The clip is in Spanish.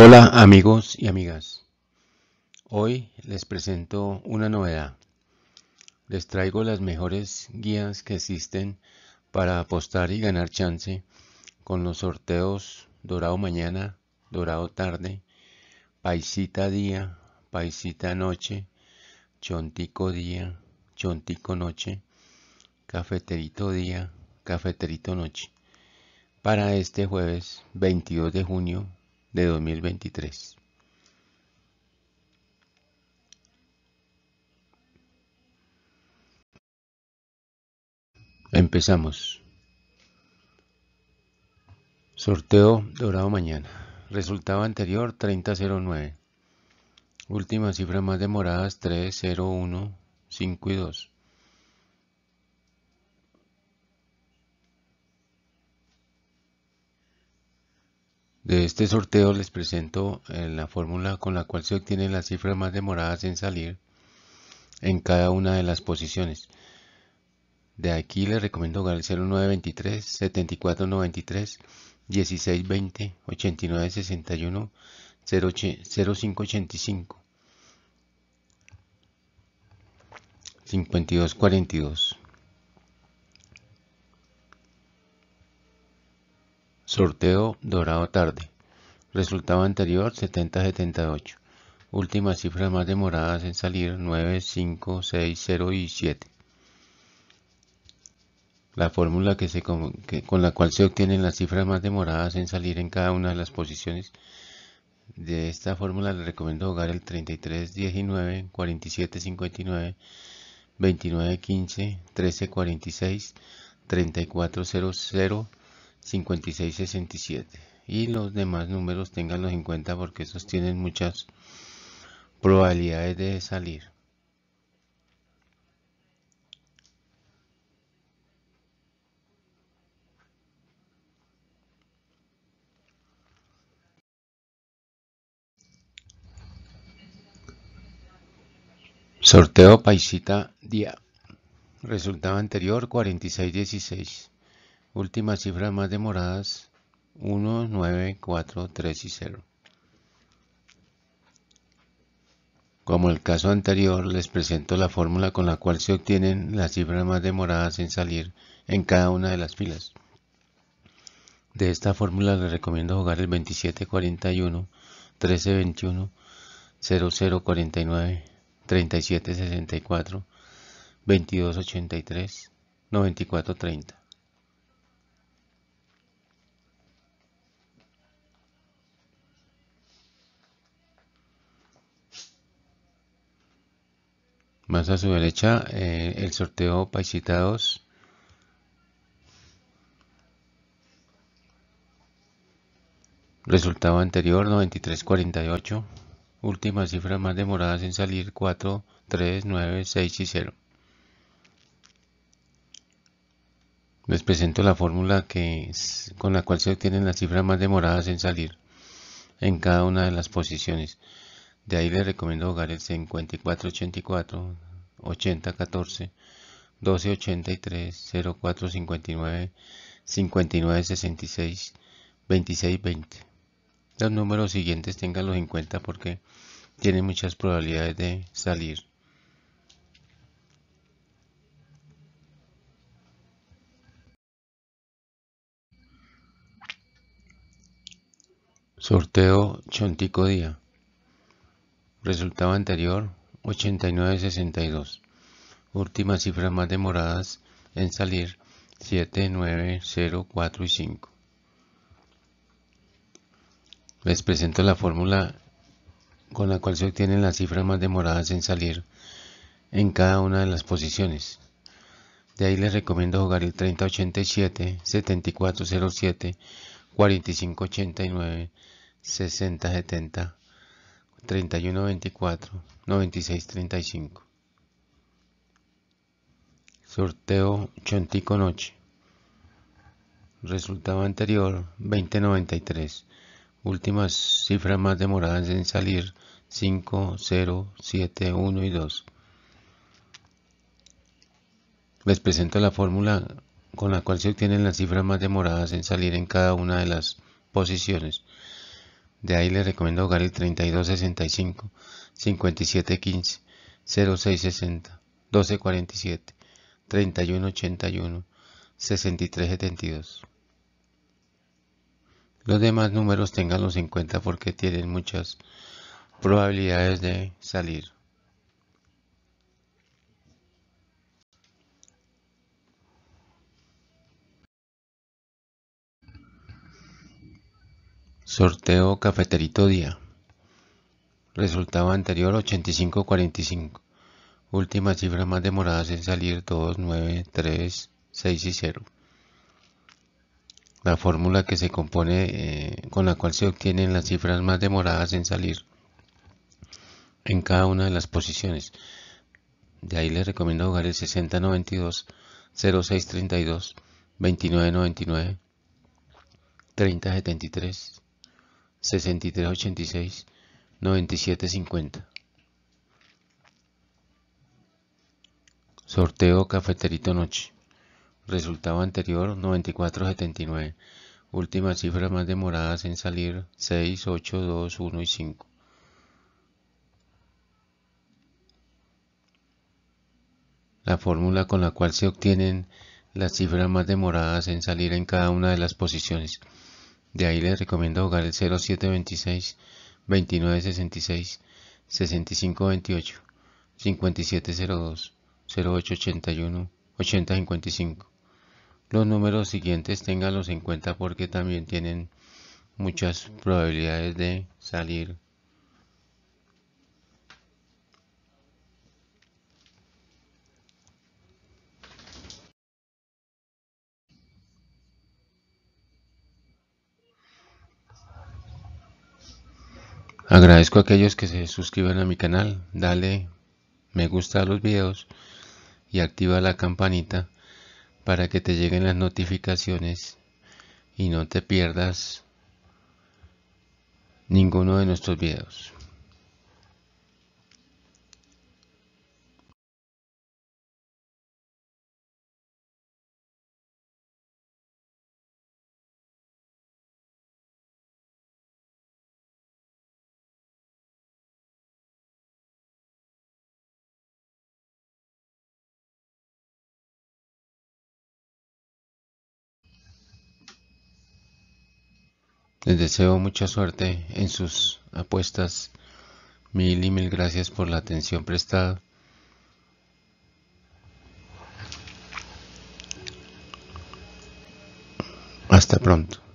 Hola amigos y amigas, hoy les presento una novedad. Les traigo las mejores guías que existen para apostar y ganar chance con los sorteos Dorado Mañana, Dorado Tarde, Paisita Día, Paisita Noche, Chontico Día, Chontico Noche, Cafeterito Día, Cafeterito Noche. Para este jueves 22 de junio de 2023. Empezamos. Sorteo dorado mañana. Resultado anterior 3009. Últimas cifras más demoradas 3, 0, 1, 5 y 2. De este sorteo les presento eh, la fórmula con la cual se obtienen las cifras más demoradas en salir en cada una de las posiciones. De aquí les recomiendo jugar el 0923, 7493, 1620, 8961, 0585, 5242. Sorteo dorado tarde. Resultado anterior 7078. Últimas cifras más demoradas en salir 9, 5, 6, 0 y 7. La fórmula que se, con la cual se obtienen las cifras más demoradas en salir en cada una de las posiciones. De esta fórmula les recomiendo jugar el 33, 19, 47, 59, 29, 15, 13, 46, 34, 00, 5667 y los demás números tenganlos en cuenta porque estos tienen muchas probabilidades de salir Sorteo Paisita Día. Resultado anterior 4616. Últimas cifras más demoradas 1, 9, 4, 3 y 0. Como el caso anterior, les presento la fórmula con la cual se obtienen las cifras más demoradas en salir en cada una de las filas. De esta fórmula les recomiendo jugar el 2741, 1321, 0049, 3764, 2283, 9430. A su derecha, eh, el sorteo Paisita 2. Resultado anterior 9348. Últimas cifras más demoradas en salir 4, 3, 9, 6 y 0. Les presento la fórmula que con la cual se obtienen las cifras más demoradas en salir en cada una de las posiciones. De ahí les recomiendo jugar el 5484, 8014, 1283, 0459, 5966, 2620. Los números siguientes ténganlos en cuenta porque tienen muchas probabilidades de salir. Sorteo Chontico Día. Resultado anterior 8962. Últimas cifras más demoradas en salir 7, 9, 0, 4 y 5. Les presento la fórmula con la cual se obtienen las cifras más demoradas en salir en cada una de las posiciones. De ahí les recomiendo jugar el 3087, 7407, 4589, 6070, 3124, 9635. Sorteo Chontico Noche. Resultado anterior 2093. Últimas cifras más demoradas en salir 5, 0, 7, 1 y 2. Les presento la fórmula con la cual se obtienen las cifras más demoradas en salir en cada una de las posiciones. De ahí le recomiendo jugar el 3265, 5715, 0660, 1247, 3181, 6372. Los demás números ténganlos en cuenta porque tienen muchas probabilidades de salir. Sorteo Cafeterito Día. Resultado anterior 8545. Últimas cifras más demoradas en salir 2, 9, 3, 6 y 0. La fórmula que se compone eh, con la cual se obtienen las cifras más demoradas en salir en cada una de las posiciones. De ahí les recomiendo jugar el 6092, 0632, 2999, 3073, 6386, 9750. Sorteo Cafeterito Noche. Resultado anterior 9479. Últimas cifras más demoradas en salir 6, 8, 2, 1 y 5. La fórmula con la cual se obtienen las cifras más demoradas en salir en cada una de las posiciones. De ahí les recomiendo jugar el 0726, 2966, 6528, 5702, 0881, 8055. Los números siguientes ténganlos en cuenta porque también tienen muchas probabilidades de salir. Agradezco a aquellos que se suscriban a mi canal, dale me gusta a los videos y activa la campanita para que te lleguen las notificaciones y no te pierdas ninguno de nuestros videos. Les deseo mucha suerte en sus apuestas. Mil y mil gracias por la atención prestada. Hasta pronto.